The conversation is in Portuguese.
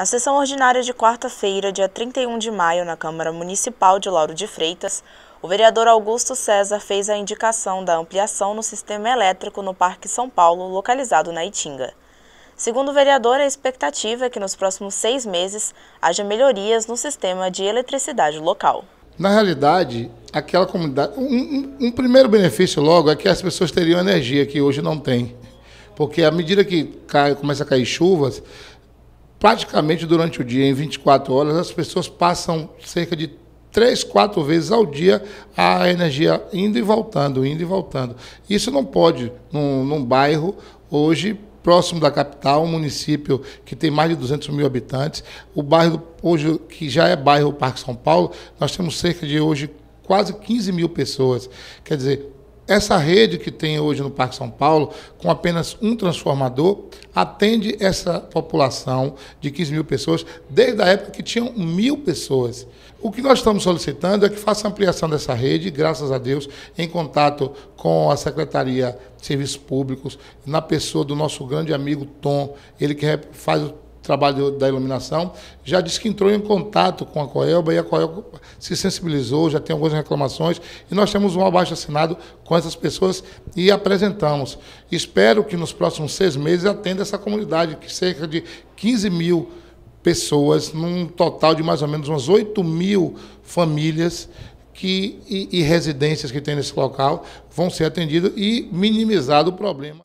Na sessão ordinária de quarta-feira, dia 31 de maio, na Câmara Municipal de Lauro de Freitas, o vereador Augusto César fez a indicação da ampliação no sistema elétrico no Parque São Paulo, localizado na Itinga. Segundo o vereador, a expectativa é que nos próximos seis meses haja melhorias no sistema de eletricidade local. Na realidade, aquela comunidade. Um, um, um primeiro benefício logo é que as pessoas teriam energia que hoje não tem. Porque à medida que cai, começa a cair chuvas, praticamente durante o dia, em 24 horas, as pessoas passam cerca de três, quatro vezes ao dia a energia indo e voltando, indo e voltando. Isso não pode num, num bairro hoje próximo da capital, um município que tem mais de 200 mil habitantes. O bairro hoje que já é bairro Parque São Paulo, nós temos cerca de hoje quase 15 mil pessoas. Quer dizer, essa rede que tem hoje no Parque São Paulo, com apenas um transformador, atende essa população de 15 mil pessoas, desde a época que tinham mil pessoas. O que nós estamos solicitando é que faça ampliação dessa rede, graças a Deus, em contato com a Secretaria de Serviços Públicos, na pessoa do nosso grande amigo Tom, ele que faz o trabalho da iluminação, já disse que entrou em contato com a Coelba e a Coelba se sensibilizou, já tem algumas reclamações e nós temos um abaixo assinado com essas pessoas e apresentamos. Espero que nos próximos seis meses atenda essa comunidade, que cerca de 15 mil pessoas, num total de mais ou menos umas 8 mil famílias que, e, e residências que tem nesse local vão ser atendidas e minimizado o problema.